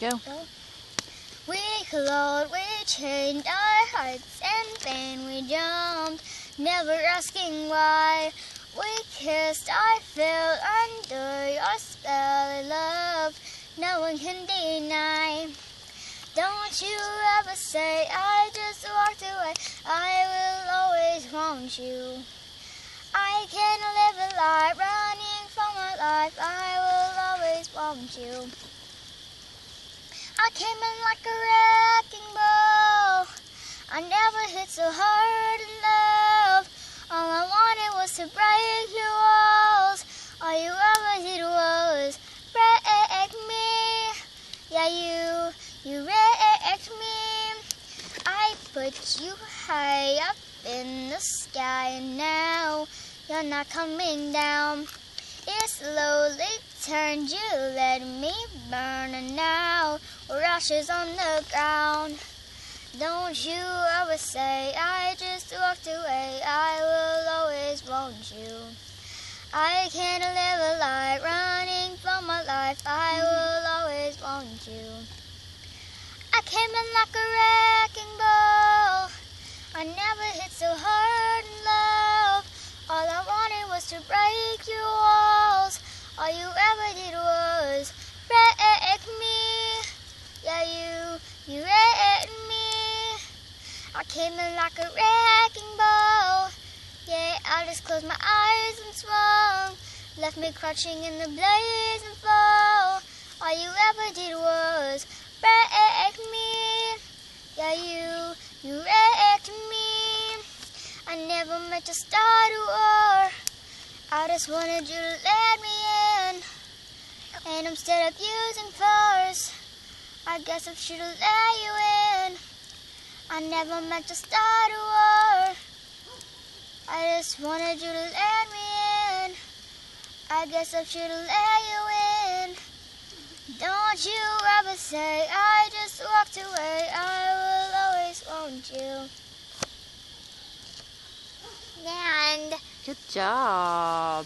Go. We clawed, we chained our hearts, and then we jumped, never asking why. We kissed, I fell under your spell of love, no one can deny. Don't you ever say I just walked away, I will always want you. I can live a life running for my life, I will always want you. I came in like a wrecking ball. I never hit so hard in love. All I wanted was to break your walls. All you ever did was break me. Yeah, you, you wrecked me. I put you high up in the sky, and now you're not coming down. It's slowly turned, you let me burn, and now we're ashes on the ground. Don't you ever say I just walked away, I will always want you. I can't live a life running for my life, I will always want you. I came in like a wrecking ball, I never hit so hard you, wrecked me. I came in like a wrecking ball. Yeah, I just closed my eyes and swung. Left me crouching in the blaze and fall. All you ever did was wreck me. Yeah, you, you wrecked me. I never meant to start a war. I just wanted you to let me in. And instead of using force, I guess I should have let you in. I never meant to start a war. I just wanted you to let me in. I guess I should have let you in. Don't you ever say I just walked away. I will always want you. And Good job.